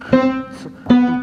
咳